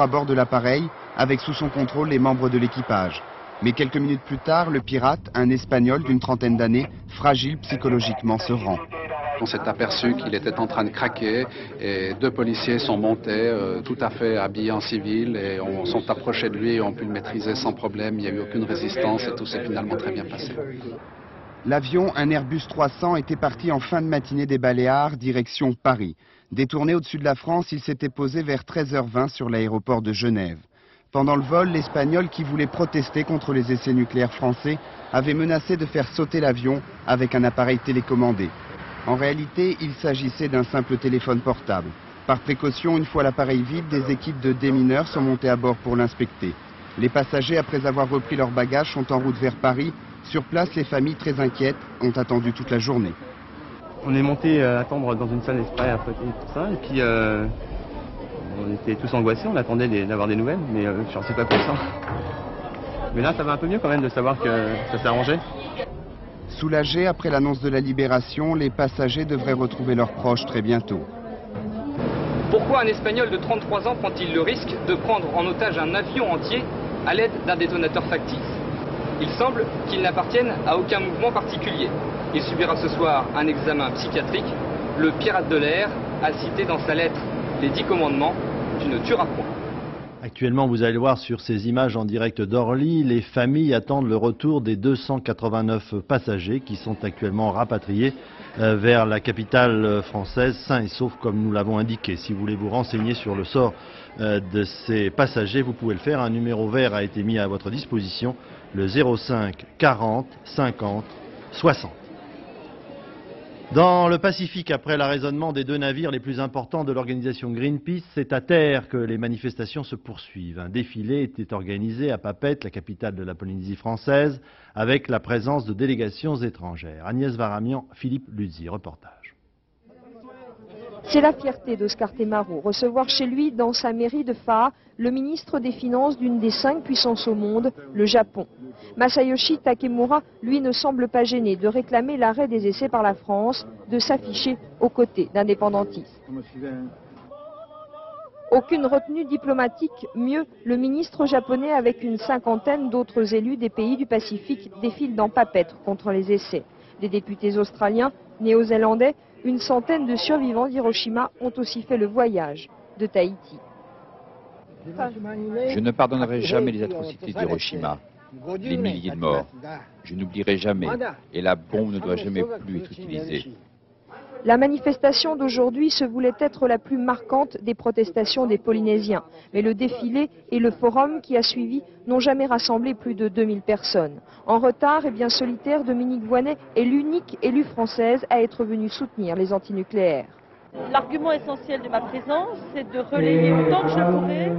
à bord de l'appareil, avec sous son contrôle les membres de l'équipage. Mais quelques minutes plus tard, le pirate, un Espagnol d'une trentaine d'années, fragile psychologiquement, se rend. On s'est aperçu qu'il était en train de craquer et deux policiers sont montés euh, tout à fait habillés en civil et on sont approchés de lui et ont pu le maîtriser sans problème. Il n'y a eu aucune résistance et tout s'est finalement très bien passé. L'avion, un Airbus 300, était parti en fin de matinée des Baléares, direction Paris. Détourné au-dessus de la France, il s'était posé vers 13h20 sur l'aéroport de Genève. Pendant le vol, l'Espagnol qui voulait protester contre les essais nucléaires français avait menacé de faire sauter l'avion avec un appareil télécommandé. En réalité, il s'agissait d'un simple téléphone portable. Par précaution, une fois l'appareil vide, des équipes de démineurs sont montées à bord pour l'inspecter. Les passagers, après avoir repris leurs bagages, sont en route vers Paris. Sur place, les familles très inquiètes ont attendu toute la journée. On est monté euh, attendre dans une salle exprès à côté de tout ça, et puis euh, on était tous angoissés, on attendait d'avoir des nouvelles, mais euh, je ne sais pas pour ça. Mais là, ça va un peu mieux quand même de savoir que ça s'est arrangé. Soulagés après l'annonce de la libération, les passagers devraient retrouver leurs proches très bientôt. Pourquoi un Espagnol de 33 ans prend-il le risque de prendre en otage un avion entier à l'aide d'un détonateur factice Il semble qu'il n'appartienne à aucun mouvement particulier. Il subira ce soir un examen psychiatrique. Le pirate de l'air a cité dans sa lettre les dix commandements, tu ne tueras point. Actuellement, vous allez voir sur ces images en direct d'Orly, les familles attendent le retour des 289 passagers qui sont actuellement rapatriés euh, vers la capitale française, sains et saufs comme nous l'avons indiqué. Si vous voulez vous renseigner sur le sort euh, de ces passagers, vous pouvez le faire. Un numéro vert a été mis à votre disposition, le 05 40 50 60. Dans le Pacifique, après l'arraisonnement des deux navires les plus importants de l'organisation Greenpeace, c'est à terre que les manifestations se poursuivent. Un défilé était organisé à Papette, la capitale de la Polynésie française, avec la présence de délégations étrangères. Agnès Varamian, Philippe Luzzi, reportage. C'est la fierté d'Oscar Temaro, recevoir chez lui, dans sa mairie de Fa, le ministre des Finances d'une des cinq puissances au monde, le Japon. Masayoshi Takemura, lui, ne semble pas gêné de réclamer l'arrêt des essais par la France, de s'afficher aux côtés d'indépendantistes. Aucune retenue diplomatique, mieux, le ministre japonais avec une cinquantaine d'autres élus des pays du Pacifique défilent dans Papêtre contre les essais. Des députés australiens, néo-zélandais, une centaine de survivants d'Hiroshima ont aussi fait le voyage de Tahiti. Je ne pardonnerai jamais les atrocités d'Hiroshima, les milliers de morts. Je n'oublierai jamais, et la bombe ne doit jamais plus être utilisée. La manifestation d'aujourd'hui se voulait être la plus marquante des protestations des Polynésiens. Mais le défilé et le forum qui a suivi n'ont jamais rassemblé plus de 2000 personnes. En retard et bien solitaire, Dominique Voinet est l'unique élue française à être venue soutenir les antinucléaires. L'argument essentiel de ma présence, c'est de relayer autant que je pourrais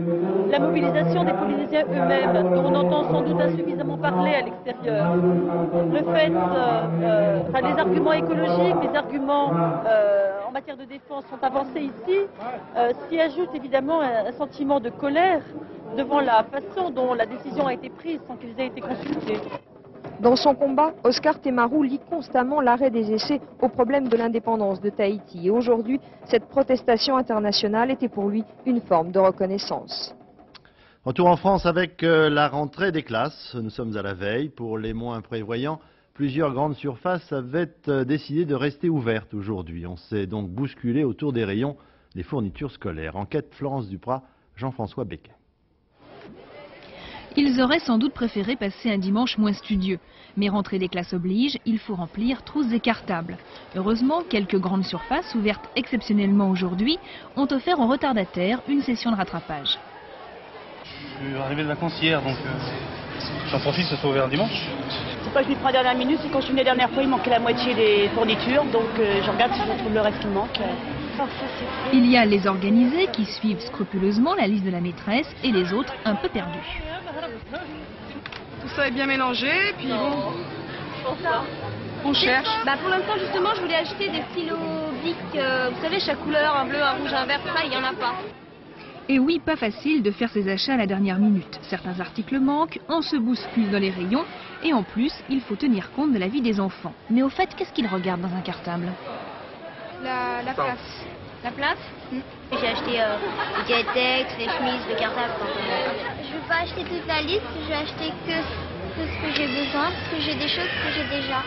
la mobilisation des Polynésiens eux-mêmes, dont on entend sans doute insuffisamment parler à l'extérieur. Le fait, euh, euh, les arguments écologiques, les arguments euh, en matière de défense sont avancés ici, s'y ajoute évidemment un sentiment de colère devant la façon dont la décision a été prise sans qu'ils aient été consultés. Dans son combat, Oscar Temarou lit constamment l'arrêt des essais au problème de l'indépendance de Tahiti. Et aujourd'hui, cette protestation internationale était pour lui une forme de reconnaissance. Retour en France avec euh, la rentrée des classes. Nous sommes à la veille. Pour les moins prévoyants, plusieurs grandes surfaces avaient euh, décidé de rester ouvertes aujourd'hui. On s'est donc bousculé autour des rayons des fournitures scolaires. Enquête Florence Duprat, Jean-François Becquet. Ils auraient sans doute préféré passer un dimanche moins studieux. Mais rentrée des classes oblige, il faut remplir trousses et cartables. Heureusement, quelques grandes surfaces, ouvertes exceptionnellement aujourd'hui, ont offert aux retardataires une session de rattrapage. Je suis arrivé de vacances hier, donc euh, j'en profite, ça soit ouvert dimanche. C'est pas que je m'y prends la dernière minute, c'est quand je suis venu la dernière fois, il manquait la moitié des fournitures, donc euh, je regarde si je retrouve le reste qui manque. Il y a les organisés qui suivent scrupuleusement la liste de la maîtresse et les autres un peu perdus. Tout ça est bien mélangé, puis bon, on cherche. Bah pour l'instant justement je voulais acheter des stylos bic, euh, vous savez chaque couleur, un bleu, un rouge, un vert, ça il n'y en a pas. Et oui, pas facile de faire ses achats à la dernière minute. Certains articles manquent, on se bouscule dans les rayons, et en plus, il faut tenir compte de la vie des enfants. Mais au fait, qu'est-ce qu'ils regardent dans un cartable? La, place. La place J'ai acheté euh, les Gatex, les chemises, le cartable. Je vais pas acheter toute la liste, je vais acheter que, que ce que j'ai besoin, parce que j'ai des choses que j'ai déjà.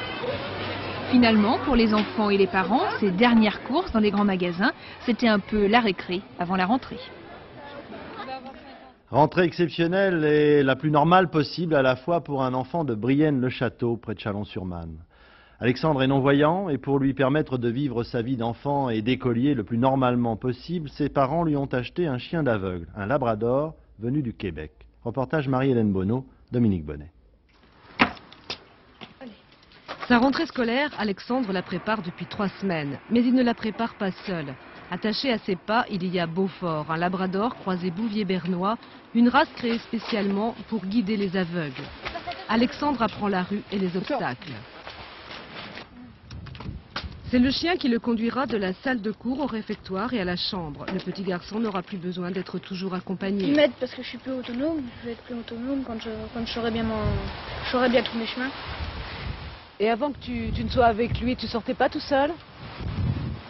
Finalement, pour les enfants et les parents, ces dernières courses dans les grands magasins, c'était un peu la récré avant la rentrée. Rentrée exceptionnelle et la plus normale possible à la fois pour un enfant de Brienne-le-Château, près de Chalon-sur-Marne. Alexandre est non-voyant et pour lui permettre de vivre sa vie d'enfant et d'écolier le plus normalement possible, ses parents lui ont acheté un chien d'aveugle, un labrador venu du Québec. Reportage Marie-Hélène Bonneau, Dominique Bonnet. Sa rentrée scolaire, Alexandre la prépare depuis trois semaines, mais il ne la prépare pas seul. Attaché à ses pas, il y a Beaufort, un labrador croisé bouvier-bernois, une race créée spécialement pour guider les aveugles. Alexandre apprend la rue et les obstacles. C'est le chien qui le conduira de la salle de cours au réfectoire et à la chambre. Le petit garçon n'aura plus besoin d'être toujours accompagné. Il m'aide parce que je suis plus autonome. Je vais être plus autonome quand je, quand je saurai bien, mon, je saurai bien tous mes chemins. Et avant que tu, tu, ne sois avec lui, tu sortais pas tout seul?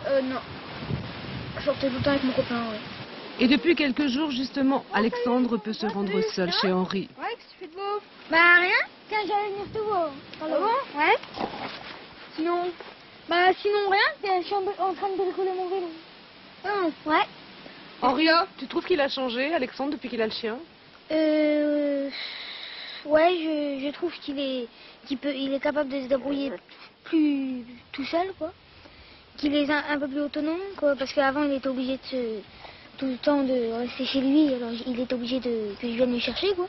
Euh, non. Je sortais tout le temps avec mon copain, oui. Et depuis quelques jours, justement, Alexandre peut se rendre seul chez Henri. Ouais, qu'est-ce que tu fais de beau? Bah rien, tiens, j'allais venir te voir. Ah bon? Ouais. Sinon Bah sinon rien, je suis en train de bricoler mon vélo. Ah, ouais. Henri, tu trouves qu'il a changé, Alexandre, depuis qu'il a le chien? Euh... Ouais, je, je trouve qu'il est, qu'il peut, il est capable de se débrouiller plus tout seul, quoi. Qu'il est un, un, peu plus autonome, quoi, parce qu'avant il était obligé de se, tout le temps de rester chez lui, alors il est obligé de que je vienne le chercher, quoi.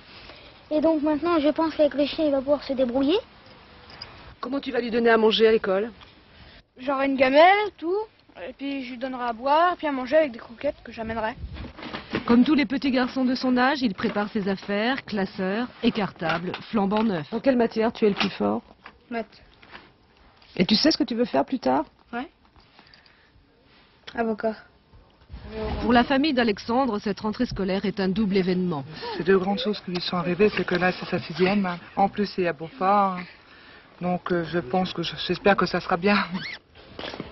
Et donc maintenant, je pense qu'avec le chien, il va pouvoir se débrouiller. Comment tu vas lui donner à manger à l'école? J'aurai une gamelle, tout, et puis je lui donnerai à boire, puis à manger avec des croquettes que j'amènerai. Comme tous les petits garçons de son âge, il prépare ses affaires, classeur, écartable, flambant neuf. En quelle matière tu es le plus fort? Maths. Et tu sais ce que tu veux faire plus tard? Ouais. Avocat. Pour la famille d'Alexandre, cette rentrée scolaire est un double événement. C'est deux grandes choses qui lui sont arrivées, c'est que là c'est sa sixième, en plus c'est à Beaufort, donc euh, je pense que j'espère que ça sera bien.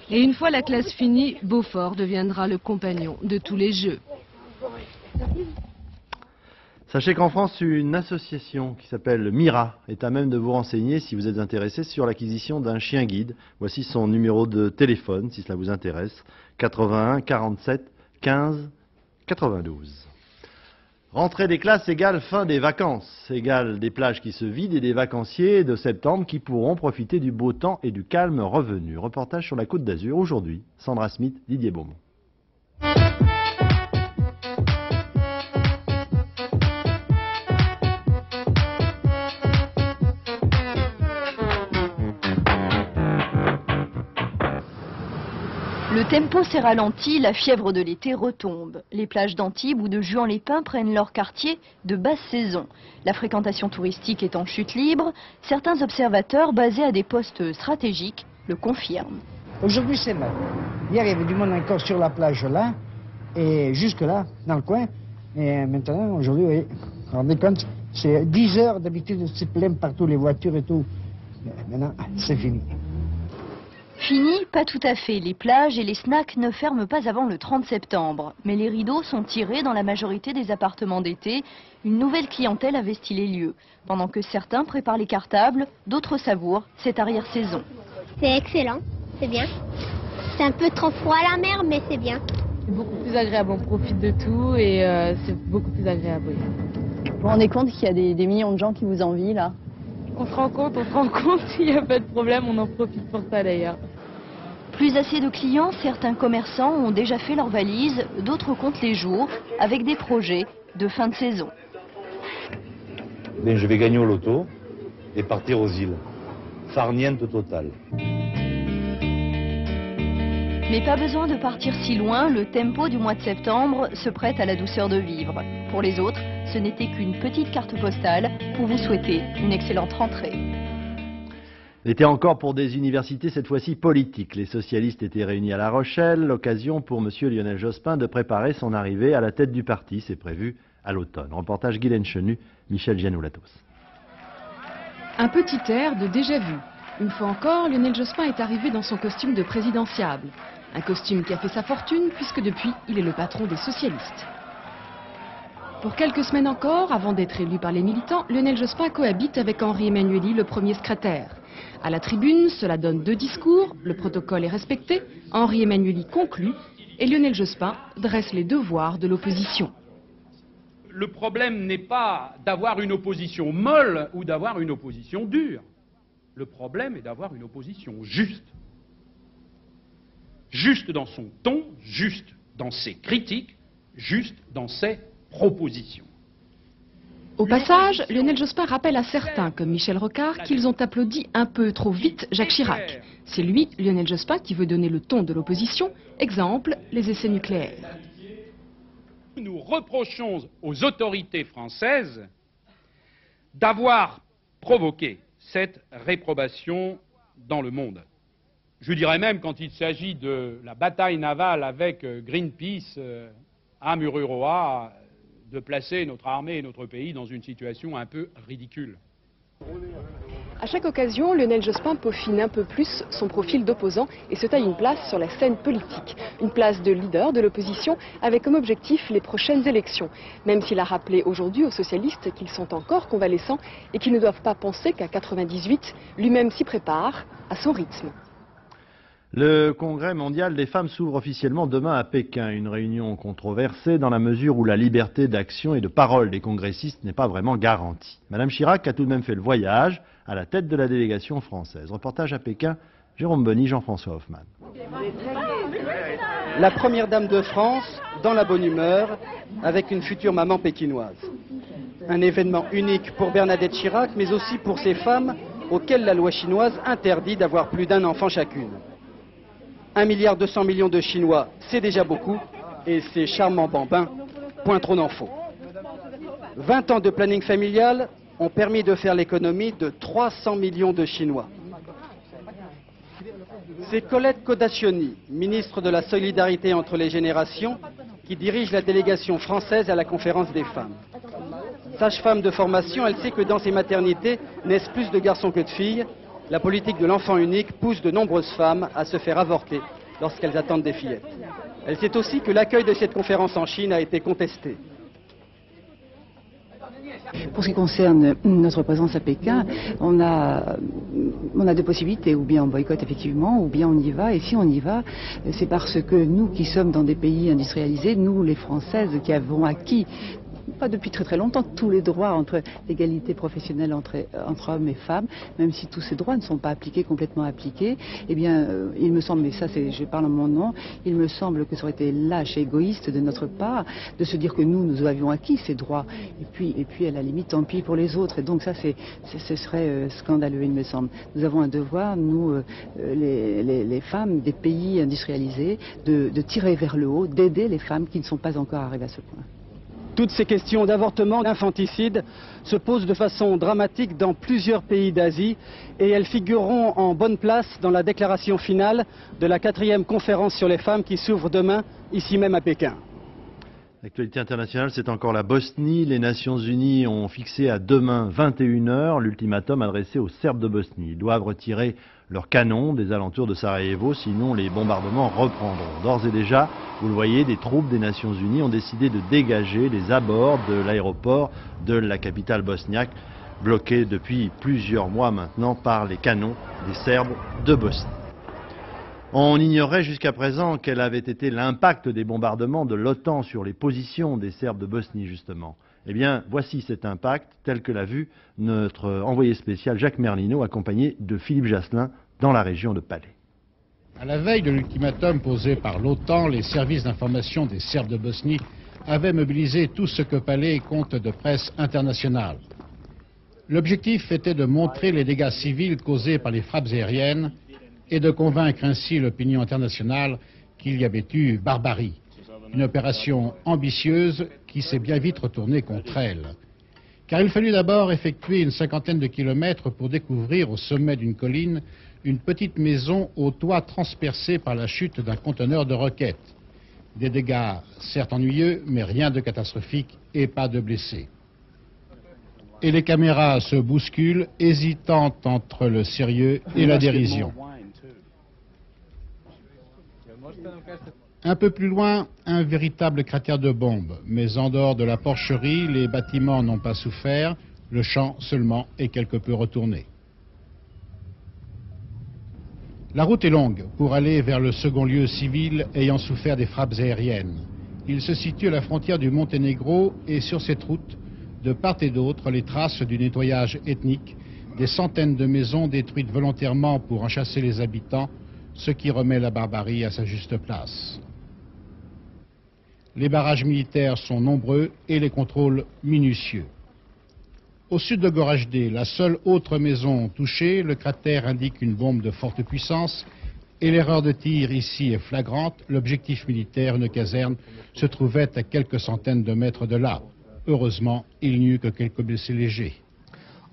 Et une fois la classe finie, Beaufort deviendra le compagnon de tous les jeux. Sachez qu'en France, une association qui s'appelle Mira est à même de vous renseigner si vous êtes intéressé sur l'acquisition d'un chien guide. Voici son numéro de téléphone si cela vous intéresse. 81 47 15 92. Rentrée des classes égale fin des vacances, égale des plages qui se vident et des vacanciers de septembre qui pourront profiter du beau temps et du calme revenu. Reportage sur la Côte d'Azur aujourd'hui. Sandra Smith, Didier Beaumont. Le tempo s'est ralenti, la fièvre de l'été retombe. Les plages d'Antibes ou de Juan-les-Pins prennent leur quartier de basse saison. La fréquentation touristique est en chute libre. Certains observateurs basés à des postes stratégiques le confirment. Aujourd'hui, c'est mal. Hier, il y avait du monde encore sur la plage là, et jusque là, dans le coin. Et maintenant, aujourd'hui, vous vous rendez compte, c'est 10 heures d'habitude, c'est plein partout, les voitures et tout. Maintenant, c'est fini. Fini, pas tout à fait. Les plages et les snacks ne ferment pas avant le 30 septembre. Mais les rideaux sont tirés dans la majorité des appartements d'été. Une nouvelle clientèle investit les lieux. Pendant que certains préparent les cartables, d'autres savourent cette arrière-saison. C'est excellent, c'est bien. C'est un peu trop froid à la mer, mais c'est bien. C'est beaucoup plus agréable, on profite de tout et euh, c'est beaucoup plus agréable. Oui. Vous vous rendez compte qu'il y a des, des millions de gens qui vous envient là? On se rend compte, on se rend compte, il n'y a pas de problème, on en profite pour ça d'ailleurs. Plus assez de clients, certains commerçants ont déjà fait leurs valises, d'autres comptent les jours avec des projets de fin de saison. Je vais gagner au loto et partir aux îles. Farniente totale. Mais pas besoin de partir si loin, le tempo du mois de septembre se prête à la douceur de vivre. Pour les autres, ce n'était qu'une petite carte postale pour vous souhaiter une excellente rentrée. L'été encore pour des universités, cette fois-ci politiques. Les socialistes étaient réunis à La Rochelle, l'occasion pour M. Lionel Jospin de préparer son arrivée à la tête du parti. C'est prévu à l'automne. Reportage Guylaine Chenu, Michel Gianoulatos. Un petit air de déjà-vu. Une fois encore, Lionel Jospin est arrivé dans son costume de présidentiable. Un costume qui a fait sa fortune puisque depuis, il est le patron des socialistes. Pour quelques semaines encore, avant d'être élu par les militants, Lionel Jospin cohabite avec Henri Emmanueli, le premier secrétaire. À la tribune, cela donne deux discours, le protocole est respecté, Henri Emmanueli conclut et Lionel Jospin dresse les devoirs de l'opposition. Le problème n'est pas d'avoir une opposition molle ou d'avoir une opposition dure. Le problème est d'avoir une opposition juste. Juste dans son ton, juste dans ses critiques, juste dans ses propositions. Au passage, Lionel Jospin rappelle à certains, comme Michel Rocard, qu'ils ont applaudi un peu trop vite Jacques Chirac. C'est lui, Lionel Jospin, qui veut donner le ton de l'opposition. Exemple, les essais nucléaires. Nous reprochons aux autorités françaises d'avoir provoqué cette réprobation dans le monde. Je dirais même, quand il s'agit de la bataille navale avec Greenpeace euh, à Mururoa, de placer notre armée et notre pays dans une situation un peu ridicule. À chaque occasion, Lionel Jospin peaufine un peu plus son profil d'opposant et se taille une place sur la scène politique. Une place de leader de l'opposition avec comme objectif les prochaines élections. Même s'il a rappelé aujourd'hui aux socialistes qu'ils sont encore convalescents et qu'ils ne doivent pas penser qu'à 98, lui-même s'y prépare à son rythme. Le Congrès mondial des femmes s'ouvre officiellement demain à Pékin, une réunion controversée dans la mesure où la liberté d'action et de parole des congressistes n'est pas vraiment garantie. Madame Chirac a tout de même fait le voyage à la tête de la délégation française. Reportage à Pékin, Jérôme Bonny, Jean-François Hoffman. La première dame de France, dans la bonne humeur, avec une future maman pékinoise. Un événement unique pour Bernadette Chirac, mais aussi pour ces femmes auxquelles la loi chinoise interdit d'avoir plus d'un enfant chacune. 1 milliard 200 millions de Chinois, c'est déjà beaucoup, et ces charmants bambins, point trop n'en faut. 20 ans de planning familial ont permis de faire l'économie de 300 millions de Chinois. C'est Colette Codacioni, ministre de la Solidarité entre les générations, qui dirige la délégation française à la conférence des femmes. Sage-femme de formation, elle sait que dans ces maternités naissent plus de garçons que de filles, la politique de l'enfant unique pousse de nombreuses femmes à se faire avorter lorsqu'elles attendent des fillettes. Elle sait aussi que l'accueil de cette conférence en Chine a été contesté. Pour ce qui concerne notre présence à Pékin, on a, deux possibilités. Ou bien on boycotte effectivement, ou bien on y va. Et si on y va, c'est parce que nous qui sommes dans des pays industrialisés, nous les Françaises qui avons acquis pas depuis très très longtemps, tous les droits entre l'égalité professionnelle entre, hommes et femmes, même si tous ces droits ne sont pas appliqués, complètement appliqués, eh bien, euh, il me semble, mais ça je parle en mon nom, il me semble que ça aurait été lâche et égoïste de notre part de se dire que nous, nous avions acquis ces droits, et puis, et puis à la limite, tant pis pour les autres. Et donc ça, c'est, ce serait euh, scandaleux, il me semble. Nous avons un devoir, nous, euh, les, femmes des pays industrialisés, de tirer vers le haut, d'aider les femmes qui ne sont pas encore arrivées à ce point. Toutes ces questions d'avortement, d'infanticide se posent de façon dramatique dans plusieurs pays d'Asie et elles figureront en bonne place dans la déclaration finale de la quatrième conférence sur les femmes qui s'ouvre demain, ici même à Pékin. L'actualité internationale, c'est encore la Bosnie. Les Nations Unies ont fixé à demain 21h l'ultimatum adressé aux Serbes de Bosnie. Ils doivent retirer leurs canons des alentours de Sarajevo, sinon les bombardements reprendront. D'ores et déjà, vous le voyez, des troupes des Nations Unies ont décidé de dégager les abords de l'aéroport de la capitale bosniaque, bloqué depuis plusieurs mois maintenant par les canons des Serbes de Bosnie. On ignorait jusqu'à présent quel avait été l'impact des bombardements de l'OTAN sur les positions des Serbes de Bosnie, justement. Eh bien, voici cet impact tel que l'a vu notre envoyé spécial Jacques Merlino, accompagné de Philippe Jasselin, dans la région de Palais. À la veille de l'ultimatum posé par l'OTAN, les services d'information des Serbes de Bosnie avaient mobilisé tout ce que Palais compte de presse internationale. L'objectif était de montrer les dégâts civils causés par les frappes aériennes et de convaincre ainsi l'opinion internationale qu'il y avait eu barbarie. Une opération ambitieuse qui s'est bien vite retournée contre elle. Car il fallut d'abord effectuer une cinquantaine de kilomètres pour découvrir au sommet d'une colline une petite maison au toit transpercé par la chute d'un conteneur de roquettes. Des dégâts certes ennuyeux, mais rien de catastrophique et pas de blessés. Et les caméras se bousculent, hésitant entre le sérieux et la dérision. Un peu plus loin, un véritable cratère de bombes. Mais en dehors de la porcherie, les bâtiments n'ont pas souffert, le champ seulement est quelque peu retourné. La route est longue pour aller vers le second lieu civil ayant souffert des frappes aériennes. Il se situe à la frontière du Monténégro et sur cette route, de part et d'autre, les traces du nettoyage ethnique, des centaines de maisons détruites volontairement pour en chasser les habitants, ce qui remet la barbarie à sa juste place. Les barrages militaires sont nombreux et les contrôles minutieux. Au sud de Gorajdé, la seule autre maison touchée, le cratère indique une bombe de forte puissance et l'erreur de tir ici est flagrante. L'objectif militaire, une caserne, se trouvait à quelques centaines de mètres de là. Heureusement, il n'y eut que quelques blessés légers.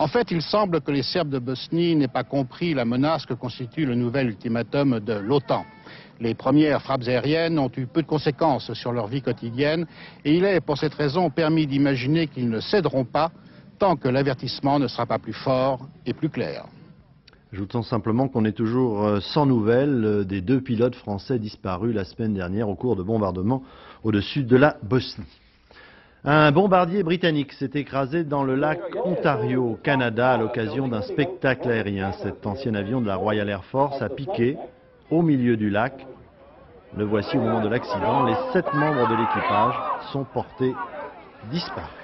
En fait, il semble que les Serbes de Bosnie n'aient pas compris la menace que constitue le nouvel ultimatum de l'OTAN. Les premières frappes aériennes ont eu peu de conséquences sur leur vie quotidienne et il est pour cette raison permis d'imaginer qu'ils ne céderont pas tant que l'avertissement ne sera pas plus fort et plus clair. Ajoutons simplement qu'on est toujours euh, sans nouvelles euh, des deux pilotes français disparus la semaine dernière au cours de bombardements au-dessus de la Bosnie. Un bombardier britannique s'est écrasé dans le lac Ontario, au Canada, à l'occasion d'un spectacle aérien. Cet ancien avion de la Royal Air Force a piqué au milieu du lac. Le voici au moment de l'accident. Les sept membres de l'équipage sont portés disparus.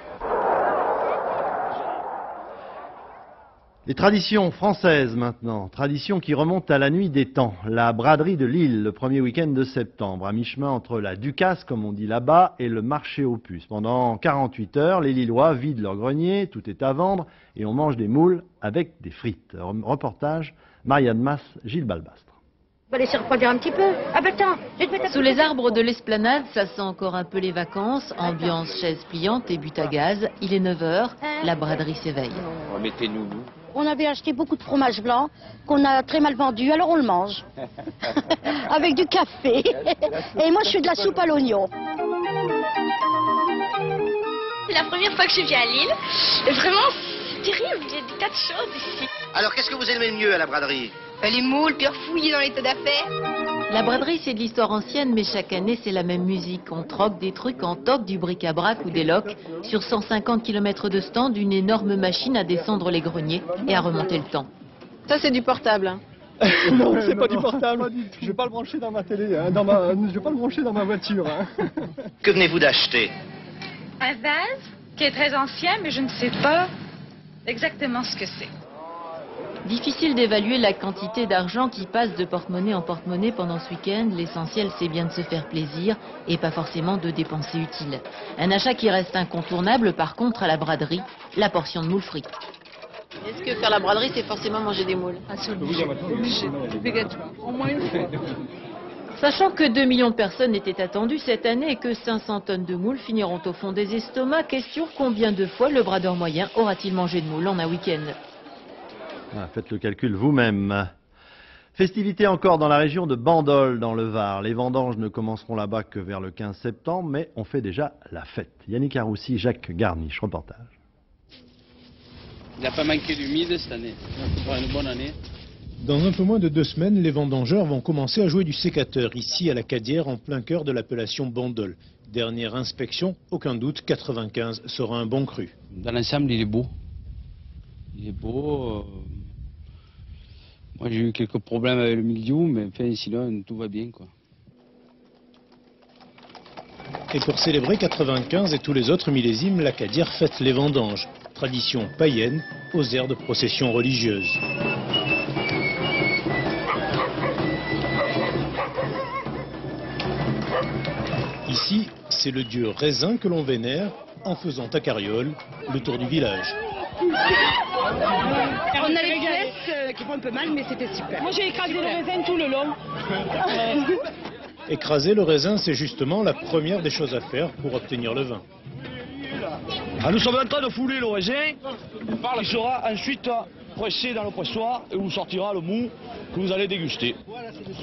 Les traditions françaises maintenant, traditions qui remontent à la nuit des temps. La braderie de Lille, le premier week-end de septembre, à mi-chemin entre la Ducasse, comme on dit là-bas, et le marché aux puces. Pendant 48 heures, les Lillois vident leur grenier, tout est à vendre, et on mange des moules avec des frites. Reportage, Marianne Mass, Gilles Balbastre. On va laisser refroidir un petit peu. Ah bah attends, je vais te mettre Sous les arbres de l'esplanade, ça sent encore un peu les vacances. Ambiance chaise pliante et but à gaz. Il est 9h, la braderie s'éveille. Remettez-nous, nous. On avait acheté beaucoup de fromage blanc qu'on a très mal vendu, alors on le mange. Avec du café. Et moi je suis de la soupe à l'oignon. C'est la première fois que je viens à Lille. Et vraiment, c'est terrible, il y a des tas de choses ici. Alors qu'est-ce que vous aimez le mieux à la braderie? Les moules, puis fouillés dans les tas d'affaires. La braderie, c'est de l'histoire ancienne, mais chaque année, c'est la même musique. On troque des trucs en toc, du bric-à-brac ou des locs. Sur 150 km de stand, une énorme machine à descendre les greniers et à remonter le temps. Ça, c'est du portable. hein. non, c'est pas du portable. Je vais pas le brancher dans ma télé, hein, dans ma, je vais pas le brancher dans ma voiture. hein. Que venez-vous d'acheter? Un vase qui est très ancien, mais je ne sais pas exactement ce que c'est. Difficile d'évaluer la quantité d'argent qui passe de porte-monnaie en porte-monnaie pendant ce week-end. L'essentiel, c'est bien de se faire plaisir et pas forcément de dépenser utile. Un achat qui reste incontournable, par contre, à la braderie, la portion de moules frites. Est-ce que faire la braderie, c'est forcément manger des moules? Ah, obligé. Obligé. Obligatoire. Au moins une fois. Sachant que 2 millions de personnes étaient attendues cette année et que 500 tonnes de moules finiront au fond des estomacs, question combien de fois le bradeur moyen aura-t-il mangé de moules en un week-end? Ah, faites le calcul vous-même. Festivité encore dans la région de Bandol, dans le Var. Les vendanges ne commenceront là-bas que vers le 15 septembre, mais on fait déjà la fête. Yannick Aroussi, Jacques Garniche, reportage. Il n'a pas manqué d'humide cette année. Sera une bonne année. Dans un peu moins de deux semaines, les vendangeurs vont commencer à jouer du sécateur ici à la Cadière en plein cœur de l'appellation Bandol. Dernière inspection, aucun doute, 95 sera un bon cru. Dans l'ensemble, il est beau. Il est beau. euh, Moi, j'ai eu quelques problèmes avec le milieu, mais enfin, sinon, tout va bien. Quoi. Et pour célébrer 95 et tous les autres millésimes, la Cadière fête les vendanges. Tradition païenne aux airs de procession religieuse. Ici, c'est le dieu raisin que l'on vénère en faisant à carriole le tour du village. On a les fesses euh, qui font un peu mal, mais c'était super. Moi, j'ai écrasé le raisin tout le long. Écraser le raisin, c'est justement la première des choses à faire pour obtenir le vin. Ah, nous sommes en train de fouler le raisin. Il sera ensuite pressé dans le pressoir et vous sortira le mou que vous allez déguster.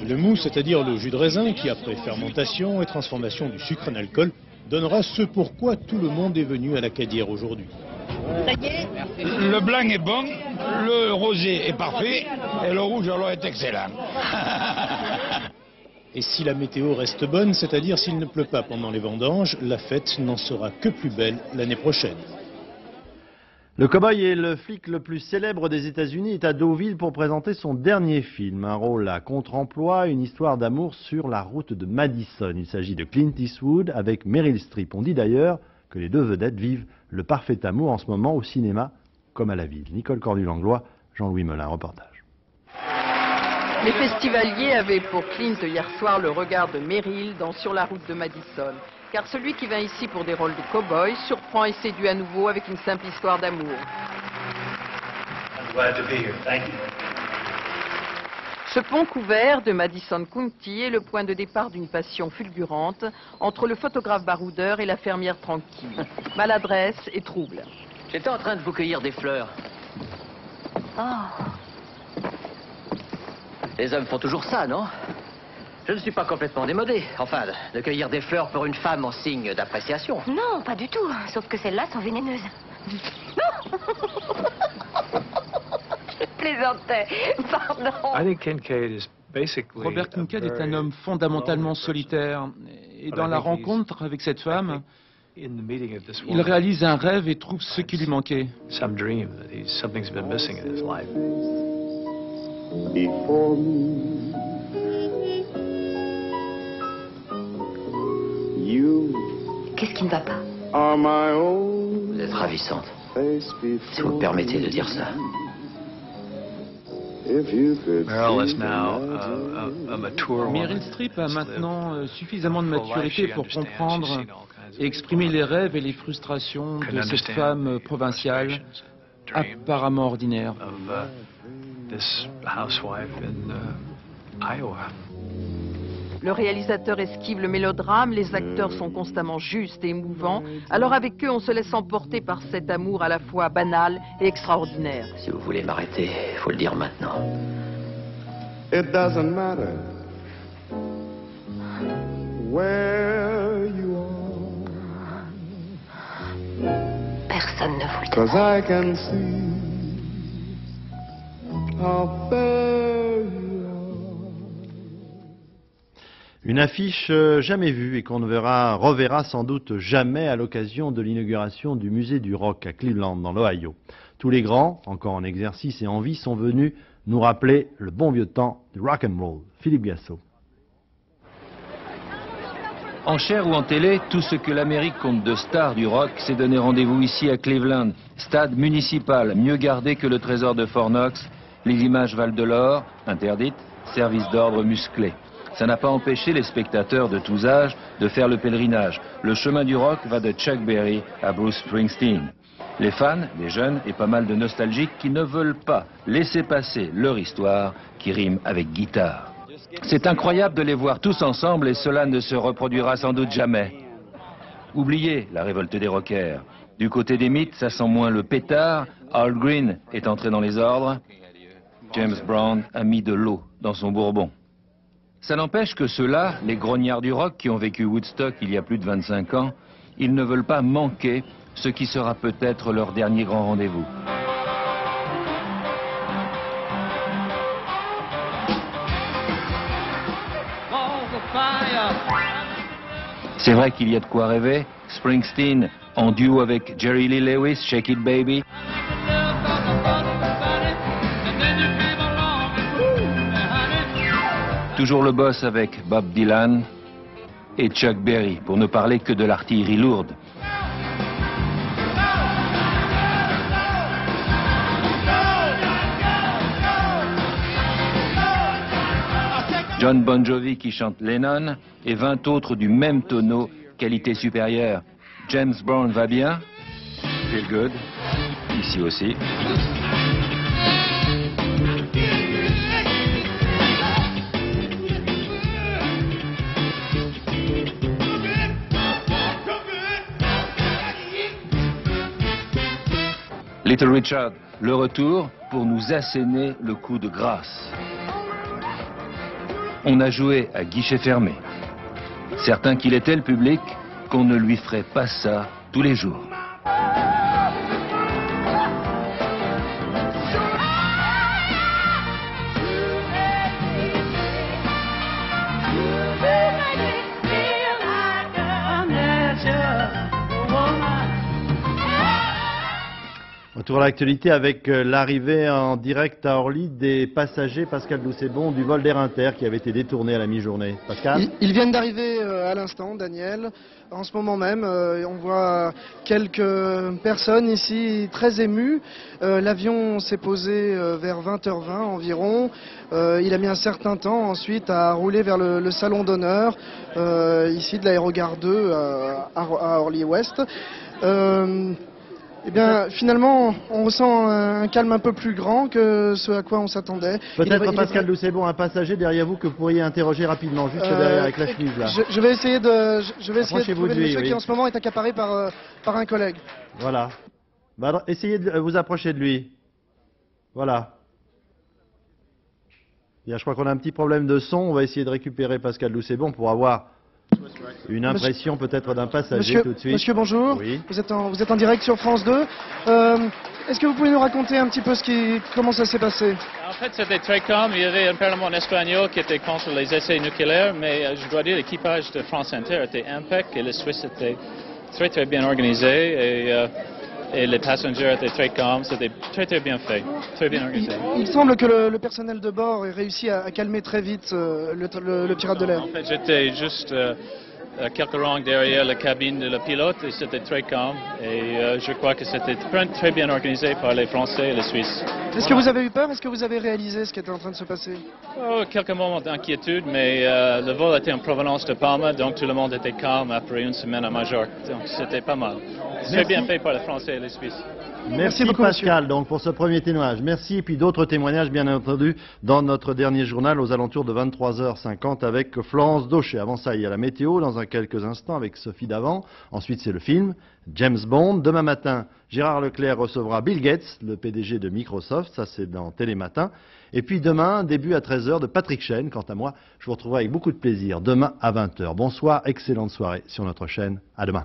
Le mou, c'est-à-dire le jus de raisin qui, après fermentation et transformation du sucre en alcool, donnera ce pourquoi tout le monde est venu à la Cadière aujourd'hui. Le blanc est bon, le rosé est parfait et le rouge alors est excellent. Et si la météo reste bonne, c'est-à-dire s'il ne pleut pas pendant les vendanges, la fête n'en sera que plus belle l'année prochaine. Le cowboy est le flic le plus célèbre des États-Unis est à Deauville pour présenter son dernier film, un rôle à contre-emploi, une histoire d'amour sur la route de Madison. Il s'agit de Clint Eastwood avec Meryl Streep. On dit d'ailleurs que les deux vedettes vivent le parfait amour en ce moment au cinéma comme à la ville. Nicole Cordu-Langlois, Jean-Louis Melin, reportage. Les festivaliers avaient pour Clint hier soir le regard de Meryl dans Sur la route de Madison car celui qui vient ici pour des rôles de cow-boy surprend et séduit à nouveau avec une simple histoire d'amour. Ce pont couvert de Madison County est le point de départ d'une passion fulgurante entre le photographe baroudeur et la fermière tranquille. Maladresse et trouble. J'étais en train de vous cueillir des fleurs. Oh. Les hommes font toujours ça, non? Je ne suis pas complètement démodé. Enfin, de cueillir des fleurs pour une femme en signe d'appréciation. Non, pas du tout. Sauf que celles-là sont vénéneuses. Je plaisantais. Pardon. Robert Kincaid est un homme fondamentalement solitaire. Et dans la rencontre avec cette femme, il réalise un rêve et trouve ce qui lui manquait. Qu'est-ce qui ne va pas? Vous êtes ravissante. Si vous permettez de dire ça. Meryl Streep a maintenant euh, suffisamment de maturité pour comprendre et exprimer les rêves et les frustrations de cette femme provinciale apparemment ordinaire. Le réalisateur esquive le mélodrame, les acteurs sont constamment justes et émouvants. Alors avec eux, on se laisse emporter par cet amour à la fois banal et extraordinaire. Si vous voulez m'arrêter, il faut le dire maintenant. It doesn't matter where you are. Personne ne vous le Une affiche euh, jamais vue et qu'on ne verra, reverra sans doute jamais à l'occasion de l'inauguration du musée du rock à Cleveland, dans l'Ohio. Tous les grands, encore en exercice et en vie, sont venus nous rappeler le bon vieux temps du rock and roll. Philippe Gassot. En chair ou en télé, tout ce que l'Amérique compte de stars du rock s'est donné rendez-vous ici à Cleveland. Stade municipal, mieux gardé que le trésor de Fort Knox. Les images valent de l'or, interdites, service d'ordre musclé. Ça n'a pas empêché les spectateurs de tous âges de faire le pèlerinage. Le chemin du rock va de Chuck Berry à Bruce Springsteen. Les fans, des jeunes et pas mal de nostalgiques qui ne veulent pas laisser passer leur histoire qui rime avec guitare. C'est incroyable de les voir tous ensemble et cela ne se reproduira sans doute jamais. Oubliez la révolte des rockers. Du côté des mythes, ça sent moins le pétard. Al Green est entré dans les ordres. James Brown a mis de l'eau dans son bourbon. Ça n'empêche que ceux-là, les grognards du rock qui ont vécu Woodstock il y a plus de 25 ans, ils ne veulent pas manquer ce qui sera peut-être leur dernier grand rendez-vous. C'est vrai qu'il y a de quoi rêver. Springsteen en duo avec Jerry Lee Lewis, Shake It Baby. Toujours le boss avec Bob Dylan et Chuck Berry, pour ne parler que de l'artillerie lourde. John Bon Jovi qui chante Lennon et 20 autres du même tonneau, qualité supérieure. James Brown va bien? Feel good. Ici aussi. Little Richard, le retour pour nous asséner le coup de grâce. On a joué à guichet fermé. Certain qu'il était le public qu'on ne lui ferait pas ça tous les jours. Retour à l'actualité avec euh, l'arrivée en direct à Orly des passagers, Pascal Doucet-Bon, du vol d'Air Inter qui avait été détourné à la mi-journée. Pascal Ils, viennent d'arriver euh, à l'instant, Daniel. En ce moment même, euh, on voit quelques personnes ici très émues. L'avion s'est posé vers 20h20 environ. Il a mis un certain temps ensuite à rouler vers le, le salon d'honneur, ici de l'aérogare 2 euh, à, à Orly-Ouest. Euh, eh bien, finalement, on ressent un calme un peu plus grand que ce à quoi on s'attendait. Peut-être est Pascal Doucet-Bon, un passager derrière vous que vous pourriez interroger rapidement, juste Euh, derrière avec la chemise là. Je, je vais essayer de, je, je vais essayer de trouver le lui, monsieur oui. qui en ce moment est accaparé par, euh, par un collègue. Voilà. Bah, essayez de vous approcher de lui. Voilà. Bien, je crois qu'on a un petit problème de son. On va essayer de récupérer Pascal Doucet-Bon pour avoir une impression peut-être d'un passager Monsieur, tout de suite. monsieur, bonjour. Oui. Vous êtes en, vous êtes en direct sur France 2. Euh, Est-ce que vous pouvez nous raconter un petit peu ce qui, comment ça s'est passé? En fait, c'était très calme. Il y avait un parlement espagnol qui était contre les essais nucléaires, mais euh, je dois dire l'équipage de France Inter était impec et les Suisses étaient très très bien organisés et, euh, et les passagers étaient très calmes. C'était très très bien fait, très bien organisé. Il semble que le, le personnel de bord ait réussi à, à calmer très vite euh, le, le- le pirate de l'air. En fait, j'étais juste quelques rangs derrière la cabine de le pilote et c'était très calme. Et euh, je crois que c'était très, très bien organisé par les Français et les Suisses. Est-ce que vous avez eu peur? Est-ce que vous avez réalisé ce qui était en train de se passer? Oh, quelques moments d'inquiétude, mais euh, le vol était en provenance de Palma, donc tout le monde était calme après une semaine à Majorque. Donc c'était pas mal. Très bien fait par les Français et les Suisses. Merci, Pascal donc pour ce premier témoignage. Merci et puis d'autres témoignages bien entendu dans notre dernier journal aux alentours de 23h50 avec Florence Daucher. Avant ça, il y a la météo dans un quelques instants avec Sophie Davant. Ensuite, c'est le film James Bond. Demain matin, Gérard Leclerc recevra Bill Gates, le PDG de Microsoft. Ça, c'est dans Télématin. Et puis demain, début à 13h de Patrick Chen. Quant à moi, je vous retrouverai avec beaucoup de plaisir demain à 20h. Bonsoir, excellente soirée sur notre chaîne. À demain.